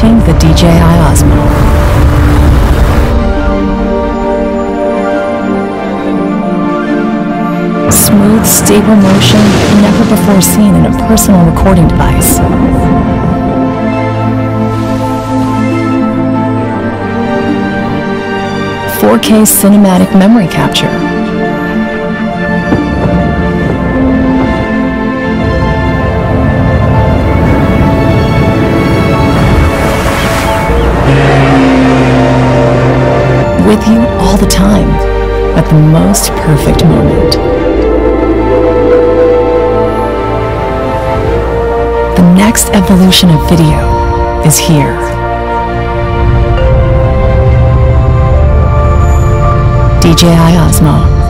the DJI Osmo. Smooth, stable motion never before seen in a personal recording device. 4K cinematic memory capture. With you all the time at the most perfect moment. The next evolution of video is here. DJI Osmo.